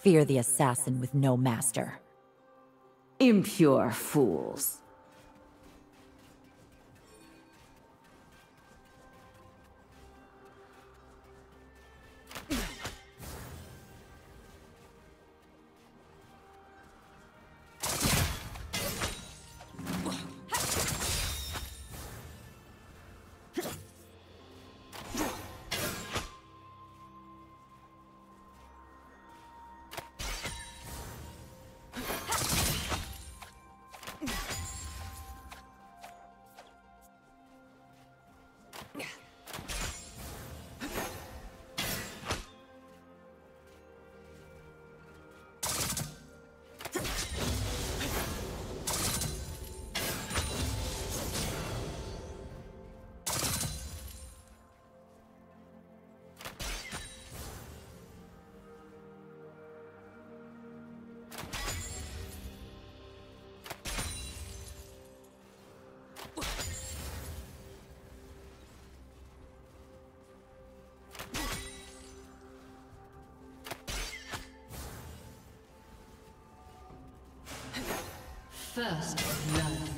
Fear the assassin with no master. Impure fools. First blood.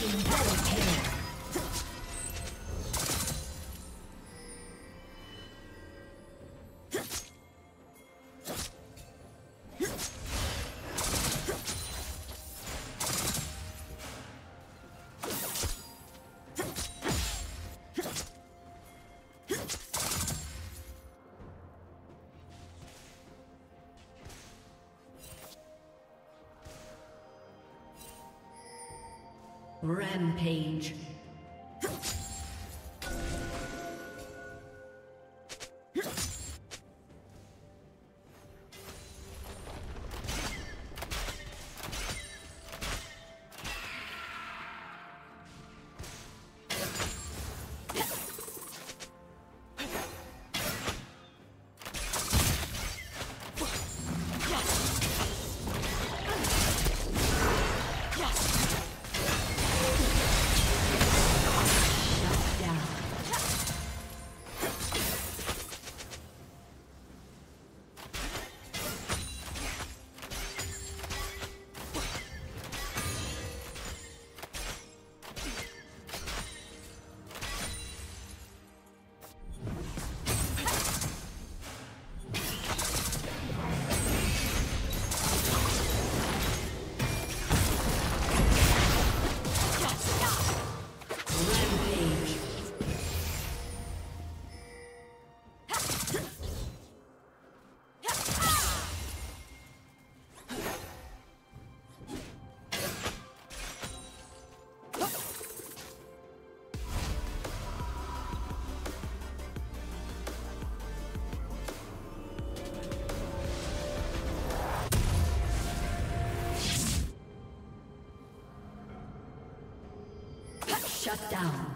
team double kill. Rampage. Shut down.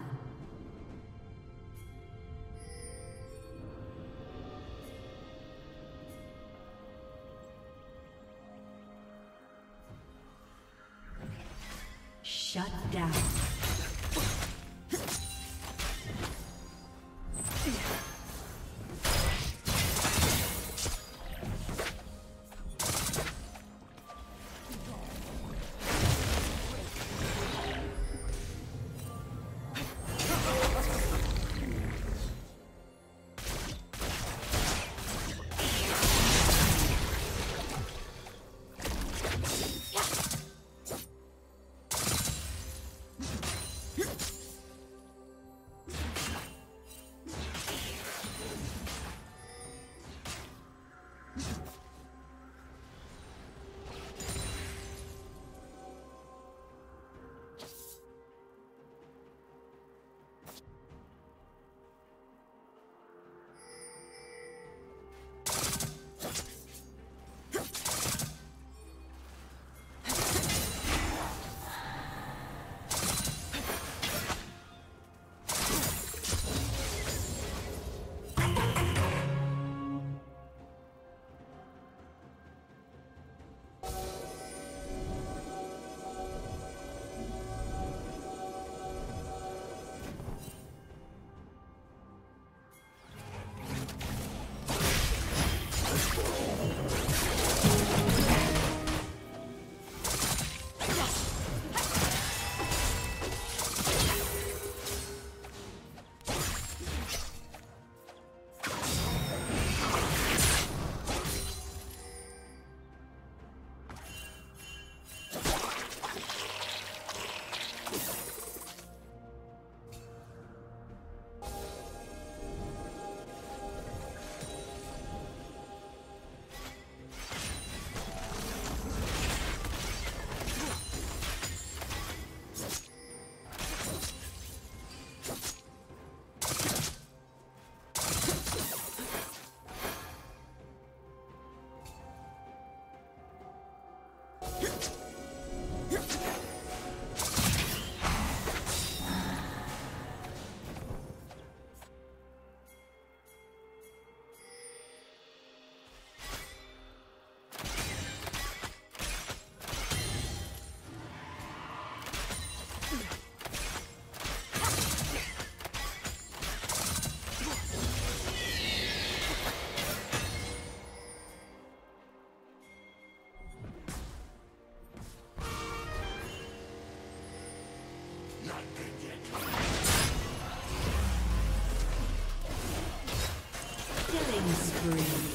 killing spree.